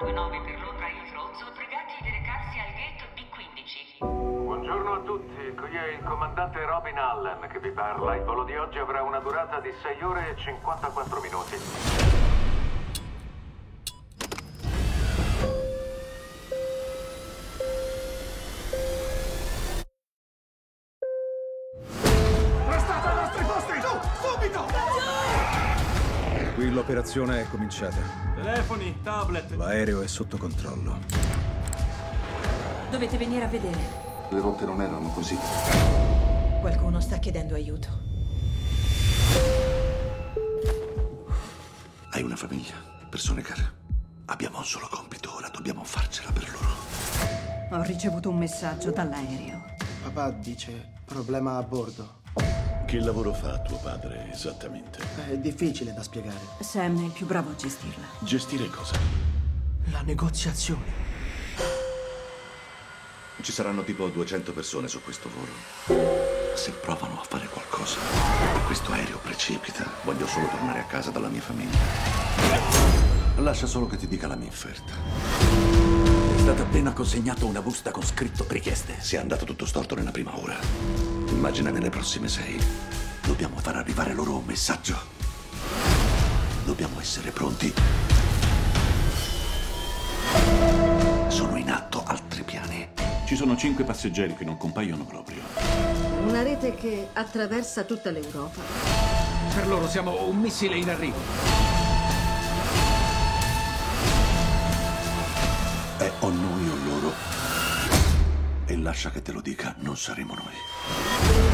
29 per Londra Heathrow sono pregati di recarsi al gate B15. Buongiorno a tutti, qui è il comandante Robin Allen che vi parla. Il volo di oggi avrà una durata di 6 ore e 54 minuti. Qui l'operazione è cominciata. Telefoni, tablet. L'aereo è sotto controllo. Dovete venire a vedere. Le volte non erano così. Qualcuno sta chiedendo aiuto. Hai una famiglia, persone care. Abbiamo un solo compito ora, dobbiamo farcela per loro. Ho ricevuto un messaggio dall'aereo. Papà dice problema a bordo. Che lavoro fa tuo padre esattamente? È difficile da spiegare. Sam è il più bravo a gestirla. Gestire cosa? La negoziazione. Ci saranno tipo 200 persone su questo volo. Se provano a fare qualcosa e questo aereo precipita, voglio solo tornare a casa dalla mia famiglia. Lascia solo che ti dica la mia offerta. È stata appena consegnato una busta con scritto richieste. Se è andato tutto storto nella prima ora, immagina nelle prossime sei. Dobbiamo far arrivare loro un messaggio. Dobbiamo essere pronti. Sono in atto altri piani. Ci sono cinque passeggeri che non compaiono proprio. Una rete che attraversa tutta l'Europa. Per loro siamo un missile in arrivo. È o noi o loro. E lascia che te lo dica, non saremo noi.